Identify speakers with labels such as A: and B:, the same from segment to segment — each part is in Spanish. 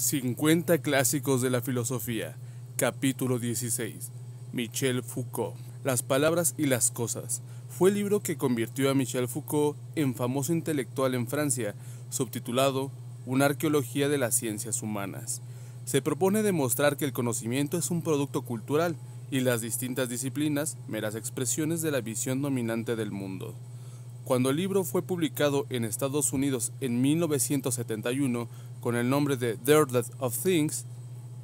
A: 50 clásicos de la filosofía, capítulo 16. Michel Foucault. Las palabras y las cosas. Fue el libro que convirtió a Michel Foucault en famoso intelectual en Francia, subtitulado Una arqueología de las ciencias humanas. Se propone demostrar que el conocimiento es un producto cultural y las distintas disciplinas meras expresiones de la visión dominante del mundo. Cuando el libro fue publicado en Estados Unidos en 1971 con el nombre de The Order of Things,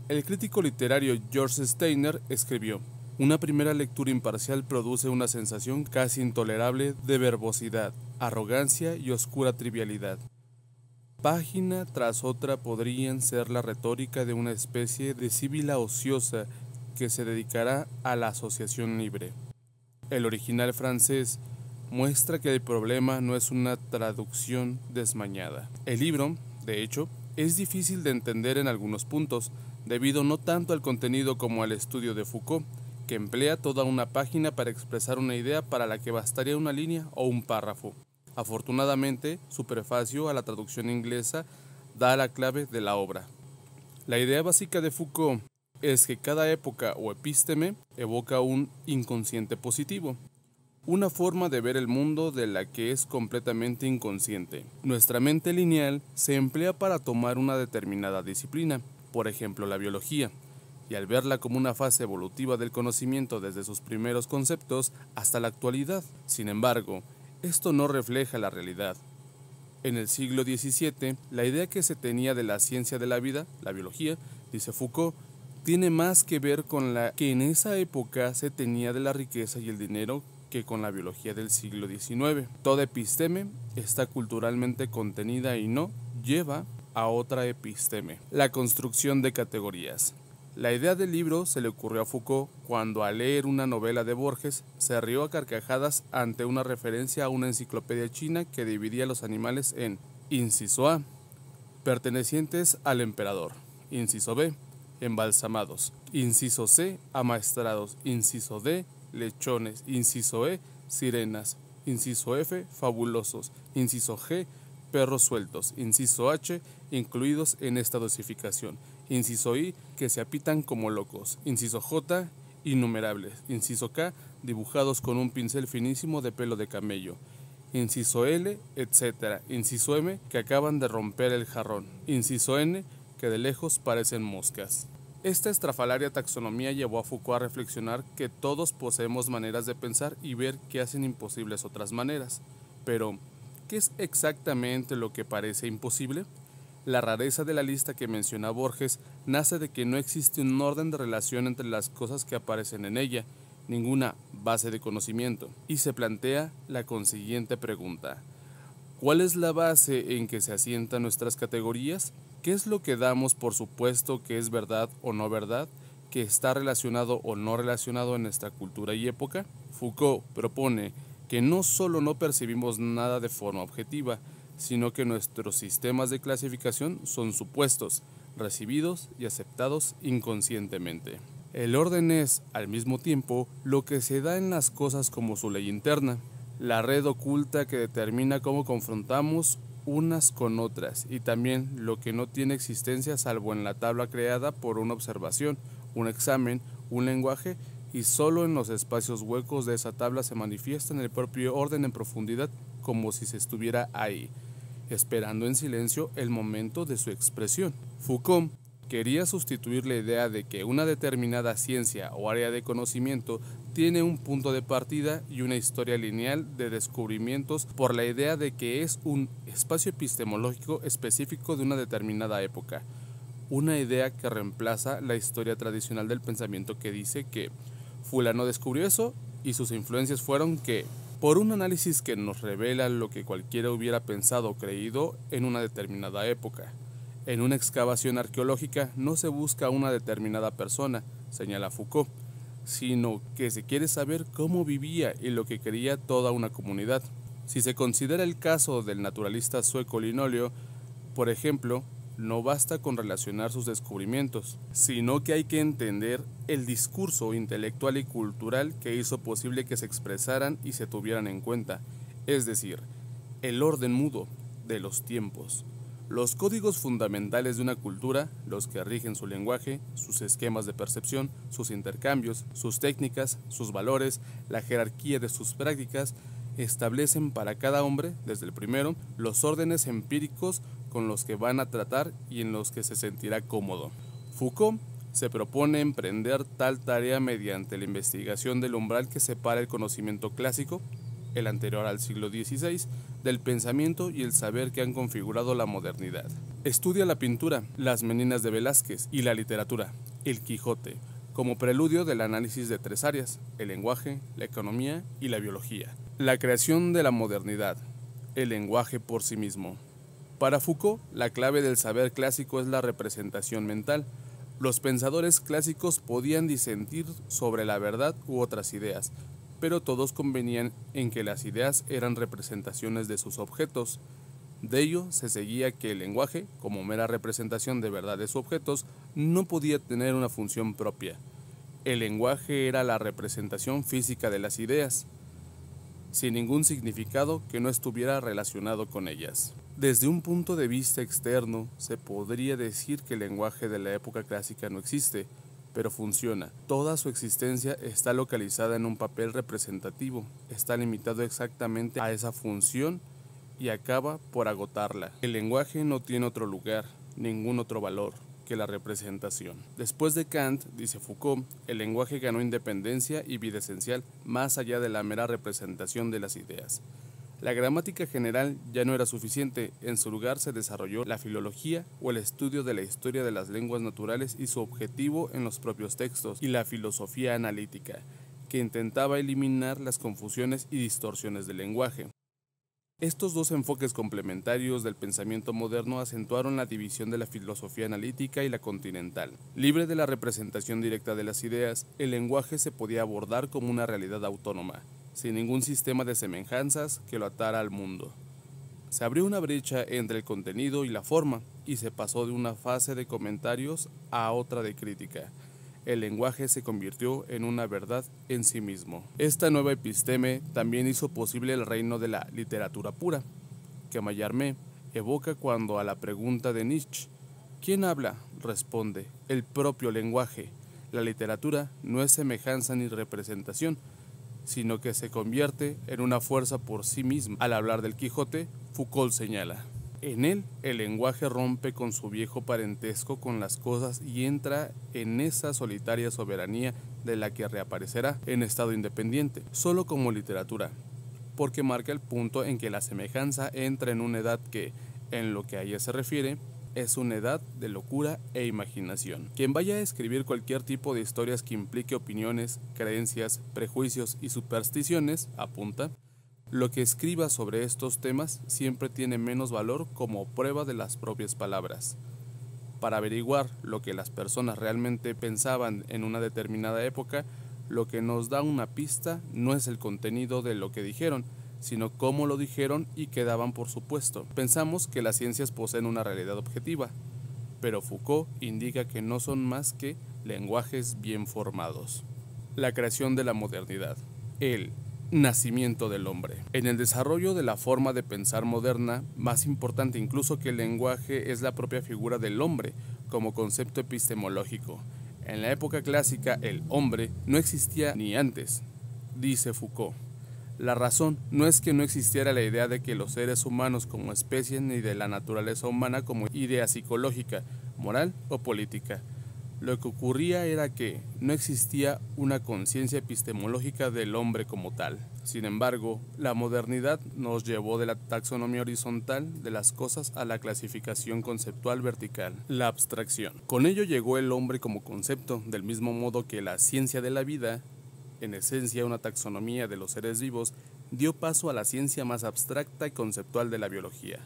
A: el crítico literario George Steiner escribió, una primera lectura imparcial produce una sensación casi intolerable de verbosidad, arrogancia y oscura trivialidad. Página tras otra podrían ser la retórica de una especie de síbila ociosa que se dedicará a la asociación libre. El original francés muestra que el problema no es una traducción desmañada. El libro, de hecho, es difícil de entender en algunos puntos, debido no tanto al contenido como al estudio de Foucault, que emplea toda una página para expresar una idea para la que bastaría una línea o un párrafo. Afortunadamente, su prefacio a la traducción inglesa da la clave de la obra. La idea básica de Foucault es que cada época o epísteme evoca un inconsciente positivo, una forma de ver el mundo de la que es completamente inconsciente. Nuestra mente lineal se emplea para tomar una determinada disciplina, por ejemplo la biología, y al verla como una fase evolutiva del conocimiento desde sus primeros conceptos hasta la actualidad. Sin embargo, esto no refleja la realidad. En el siglo XVII, la idea que se tenía de la ciencia de la vida, la biología, dice Foucault, tiene más que ver con la que en esa época se tenía de la riqueza y el dinero que con la biología del siglo XIX. Toda episteme está culturalmente contenida y no lleva a otra episteme. La construcción de categorías. La idea del libro se le ocurrió a Foucault cuando al leer una novela de Borges se rió a carcajadas ante una referencia a una enciclopedia china que dividía los animales en inciso A, pertenecientes al emperador, inciso B, embalsamados, inciso C, amaestrados, inciso D, lechones, inciso E, sirenas, inciso F, fabulosos, inciso G, perros sueltos, inciso H, incluidos en esta dosificación, inciso I, que se apitan como locos, inciso J, innumerables, inciso K, dibujados con un pincel finísimo de pelo de camello, inciso L, etc., inciso M, que acaban de romper el jarrón, inciso N, que de lejos parecen moscas. Esta estrafalaria taxonomía llevó a Foucault a reflexionar que todos poseemos maneras de pensar y ver que hacen imposibles otras maneras. Pero, ¿qué es exactamente lo que parece imposible? La rareza de la lista que menciona Borges nace de que no existe un orden de relación entre las cosas que aparecen en ella, ninguna base de conocimiento, y se plantea la consiguiente pregunta. ¿Cuál es la base en que se asientan nuestras categorías? ¿Qué es lo que damos por supuesto que es verdad o no verdad? ¿Que está relacionado o no relacionado en nuestra cultura y época? Foucault propone que no solo no percibimos nada de forma objetiva, sino que nuestros sistemas de clasificación son supuestos, recibidos y aceptados inconscientemente. El orden es, al mismo tiempo, lo que se da en las cosas como su ley interna, la red oculta que determina cómo confrontamos unas con otras y también lo que no tiene existencia salvo en la tabla creada por una observación, un examen, un lenguaje y solo en los espacios huecos de esa tabla se manifiesta en el propio orden en profundidad como si se estuviera ahí, esperando en silencio el momento de su expresión. Foucault quería sustituir la idea de que una determinada ciencia o área de conocimiento tiene un punto de partida y una historia lineal de descubrimientos por la idea de que es un espacio epistemológico específico de una determinada época, una idea que reemplaza la historia tradicional del pensamiento que dice que fulano descubrió eso y sus influencias fueron que, por un análisis que nos revela lo que cualquiera hubiera pensado o creído en una determinada época, en una excavación arqueológica no se busca una determinada persona, señala Foucault, sino que se quiere saber cómo vivía y lo que quería toda una comunidad. Si se considera el caso del naturalista sueco Linoleo, por ejemplo, no basta con relacionar sus descubrimientos, sino que hay que entender el discurso intelectual y cultural que hizo posible que se expresaran y se tuvieran en cuenta, es decir, el orden mudo de los tiempos. Los códigos fundamentales de una cultura, los que rigen su lenguaje, sus esquemas de percepción, sus intercambios, sus técnicas, sus valores, la jerarquía de sus prácticas, establecen para cada hombre, desde el primero, los órdenes empíricos con los que van a tratar y en los que se sentirá cómodo. Foucault se propone emprender tal tarea mediante la investigación del umbral que separa el conocimiento clásico, el anterior al siglo XVI, del pensamiento y el saber que han configurado la modernidad. Estudia la pintura, las meninas de Velázquez y la literatura, el Quijote, como preludio del análisis de tres áreas, el lenguaje, la economía y la biología. La creación de la modernidad, el lenguaje por sí mismo. Para Foucault, la clave del saber clásico es la representación mental. Los pensadores clásicos podían disentir sobre la verdad u otras ideas, pero todos convenían en que las ideas eran representaciones de sus objetos. De ello se seguía que el lenguaje, como mera representación de verdades u objetos, no podía tener una función propia. El lenguaje era la representación física de las ideas, sin ningún significado que no estuviera relacionado con ellas. Desde un punto de vista externo, se podría decir que el lenguaje de la época clásica no existe, pero funciona. Toda su existencia está localizada en un papel representativo, está limitado exactamente a esa función y acaba por agotarla. El lenguaje no tiene otro lugar, ningún otro valor que la representación. Después de Kant, dice Foucault, el lenguaje ganó independencia y vida esencial más allá de la mera representación de las ideas. La gramática general ya no era suficiente, en su lugar se desarrolló la filología o el estudio de la historia de las lenguas naturales y su objetivo en los propios textos, y la filosofía analítica, que intentaba eliminar las confusiones y distorsiones del lenguaje. Estos dos enfoques complementarios del pensamiento moderno acentuaron la división de la filosofía analítica y la continental. Libre de la representación directa de las ideas, el lenguaje se podía abordar como una realidad autónoma, sin ningún sistema de semejanzas que lo atara al mundo. Se abrió una brecha entre el contenido y la forma, y se pasó de una fase de comentarios a otra de crítica. El lenguaje se convirtió en una verdad en sí mismo. Esta nueva episteme también hizo posible el reino de la literatura pura, que Mallarmé evoca cuando a la pregunta de Nietzsche, ¿quién habla? responde, el propio lenguaje. La literatura no es semejanza ni representación, sino que se convierte en una fuerza por sí misma. Al hablar del Quijote, Foucault señala, en él el lenguaje rompe con su viejo parentesco con las cosas y entra en esa solitaria soberanía de la que reaparecerá en estado independiente, solo como literatura, porque marca el punto en que la semejanza entra en una edad que, en lo que a ella se refiere, es una edad de locura e imaginación. Quien vaya a escribir cualquier tipo de historias que implique opiniones, creencias, prejuicios y supersticiones, apunta, lo que escriba sobre estos temas siempre tiene menos valor como prueba de las propias palabras. Para averiguar lo que las personas realmente pensaban en una determinada época, lo que nos da una pista no es el contenido de lo que dijeron, sino cómo lo dijeron y quedaban por supuesto. Pensamos que las ciencias poseen una realidad objetiva, pero Foucault indica que no son más que lenguajes bien formados. La creación de la modernidad. El nacimiento del hombre. En el desarrollo de la forma de pensar moderna, más importante incluso que el lenguaje es la propia figura del hombre como concepto epistemológico. En la época clásica el hombre no existía ni antes, dice Foucault. La razón no es que no existiera la idea de que los seres humanos como especie ni de la naturaleza humana como idea psicológica, moral o política. Lo que ocurría era que no existía una conciencia epistemológica del hombre como tal. Sin embargo, la modernidad nos llevó de la taxonomía horizontal de las cosas a la clasificación conceptual vertical, la abstracción. Con ello llegó el hombre como concepto, del mismo modo que la ciencia de la vida en esencia una taxonomía de los seres vivos, dio paso a la ciencia más abstracta y conceptual de la biología.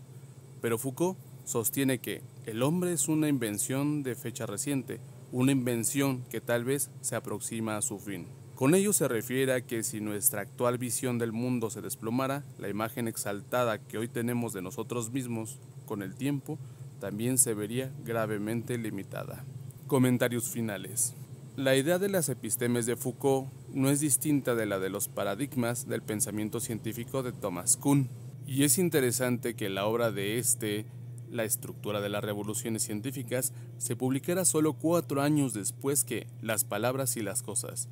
A: Pero Foucault sostiene que el hombre es una invención de fecha reciente, una invención que tal vez se aproxima a su fin. Con ello se refiere a que si nuestra actual visión del mundo se desplomara, la imagen exaltada que hoy tenemos de nosotros mismos con el tiempo también se vería gravemente limitada. Comentarios finales. La idea de las epistemes de Foucault no es distinta de la de los paradigmas del pensamiento científico de Thomas Kuhn, y es interesante que la obra de este La estructura de las revoluciones científicas se publicara solo cuatro años después que Las palabras y las cosas.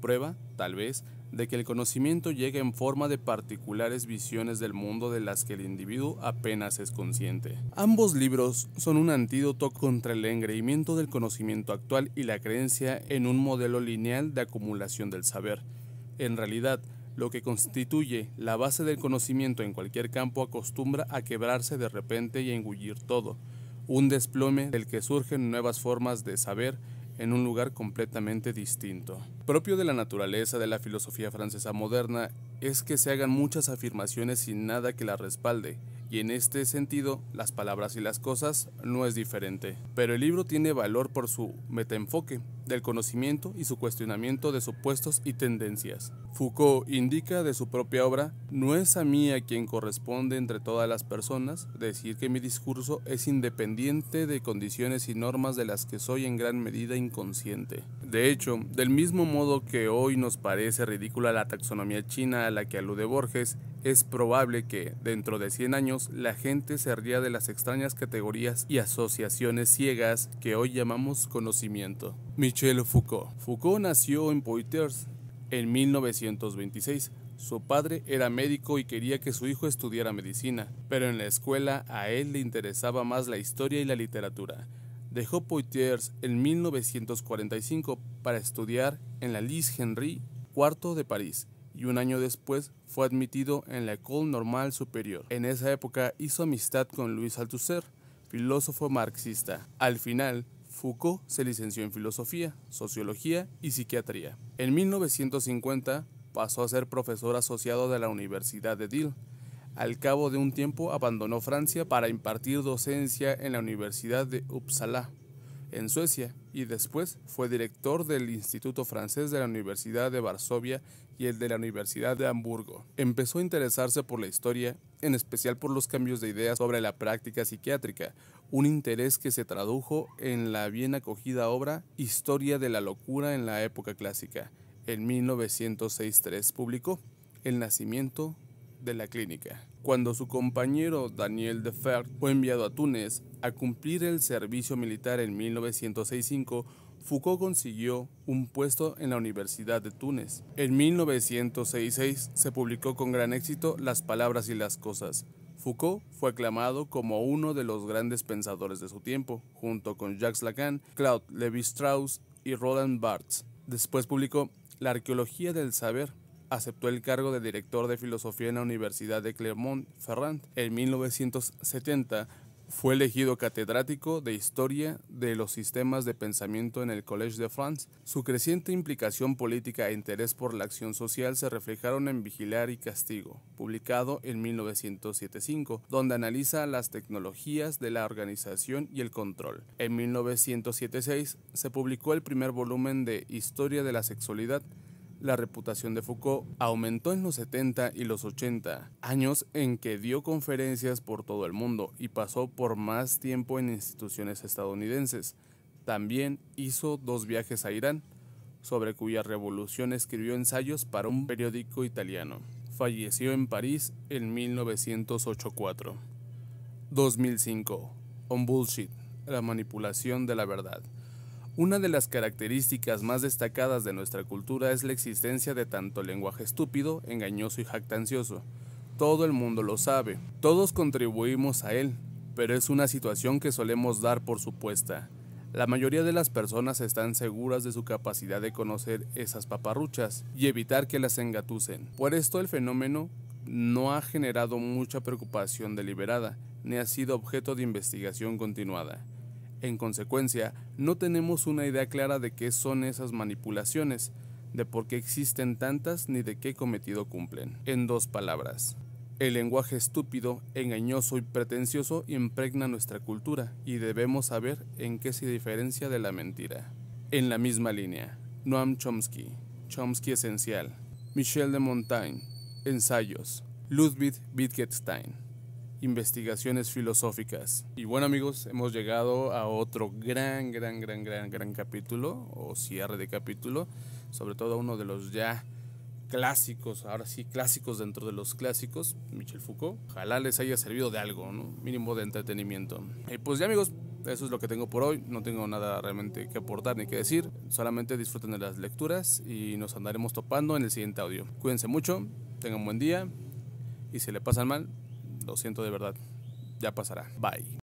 A: Prueba, tal vez, de que el conocimiento llega en forma de particulares visiones del mundo de las que el individuo apenas es consciente. Ambos libros son un antídoto contra el engreimiento del conocimiento actual y la creencia en un modelo lineal de acumulación del saber. En realidad, lo que constituye la base del conocimiento en cualquier campo acostumbra a quebrarse de repente y a engullir todo, un desplome del que surgen nuevas formas de saber en un lugar completamente distinto. Propio de la naturaleza de la filosofía francesa moderna es que se hagan muchas afirmaciones sin nada que las respalde, y en este sentido, las palabras y las cosas no es diferente. Pero el libro tiene valor por su metaenfoque del conocimiento y su cuestionamiento de supuestos y tendencias. Foucault indica de su propia obra, no es a mí a quien corresponde entre todas las personas decir que mi discurso es independiente de condiciones y normas de las que soy en gran medida inconsciente. De hecho, del mismo modo que hoy nos parece ridícula la taxonomía china a la que alude Borges, es probable que, dentro de 100 años, la gente se ría de las extrañas categorías y asociaciones ciegas que hoy llamamos conocimiento. Michel Foucault. Foucault nació en Poitiers en 1926. Su padre era médico y quería que su hijo estudiara medicina, pero en la escuela a él le interesaba más la historia y la literatura. Dejó Poitiers en 1945 para estudiar en la Lys Henry IV de París y un año después fue admitido en la École Normale Supérieure. En esa época hizo amistad con Louis Althusser, filósofo marxista. Al final, Foucault se licenció en filosofía, sociología y psiquiatría. En 1950 pasó a ser profesor asociado de la Universidad de Dille. Al cabo de un tiempo abandonó Francia para impartir docencia en la Universidad de Uppsala en Suecia y después fue director del Instituto Francés de la Universidad de Varsovia y el de la Universidad de Hamburgo. Empezó a interesarse por la historia, en especial por los cambios de ideas sobre la práctica psiquiátrica, un interés que se tradujo en la bien acogida obra Historia de la locura en la época clásica. En 1906 publicó El nacimiento de la clínica. Cuando su compañero Daniel Defert fue enviado a Túnez a cumplir el servicio militar en 1965, Foucault consiguió un puesto en la Universidad de Túnez. En 1966 se publicó con gran éxito Las palabras y las cosas. Foucault fue aclamado como uno de los grandes pensadores de su tiempo, junto con Jacques Lacan, Claude Lévi-Strauss y Roland Barthes. Después publicó La arqueología del saber, aceptó el cargo de director de filosofía en la Universidad de Clermont-Ferrand. En 1970 fue elegido catedrático de Historia de los Sistemas de Pensamiento en el Collège de France. Su creciente implicación política e interés por la acción social se reflejaron en Vigilar y Castigo, publicado en 1975, donde analiza las tecnologías de la organización y el control. En 1976 se publicó el primer volumen de Historia de la Sexualidad, la reputación de Foucault aumentó en los 70 y los 80, años en que dio conferencias por todo el mundo y pasó por más tiempo en instituciones estadounidenses. También hizo dos viajes a Irán, sobre cuya revolución escribió ensayos para un periódico italiano. Falleció en París en 1984. 2005. On Bullshit, la manipulación de la verdad. Una de las características más destacadas de nuestra cultura es la existencia de tanto lenguaje estúpido, engañoso y jactancioso. Todo el mundo lo sabe, todos contribuimos a él, pero es una situación que solemos dar por supuesta. La mayoría de las personas están seguras de su capacidad de conocer esas paparruchas y evitar que las engatusen. Por esto el fenómeno no ha generado mucha preocupación deliberada, ni ha sido objeto de investigación continuada. En consecuencia, no tenemos una idea clara de qué son esas manipulaciones, de por qué existen tantas ni de qué cometido cumplen. En dos palabras, el lenguaje estúpido, engañoso y pretencioso impregna nuestra cultura y debemos saber en qué se diferencia de la mentira. En la misma línea, Noam Chomsky, Chomsky Esencial, Michel de Montaigne, Ensayos, Ludwig Wittgenstein investigaciones filosóficas. Y bueno amigos, hemos llegado a otro gran, gran, gran, gran, gran capítulo o cierre de capítulo, sobre todo uno de los ya clásicos, ahora sí, clásicos dentro de los clásicos, Michel Foucault. Ojalá les haya servido de algo. Mínimo de entretenimiento. Y pues ya amigos, eso es lo que tengo por hoy. No tengo nada realmente que aportar ni que decir. Solamente disfruten de las lecturas y nos andaremos topando en el siguiente audio. Cuídense mucho, tengan un buen día y si le pasan mal, lo siento de verdad. Ya pasará. Bye.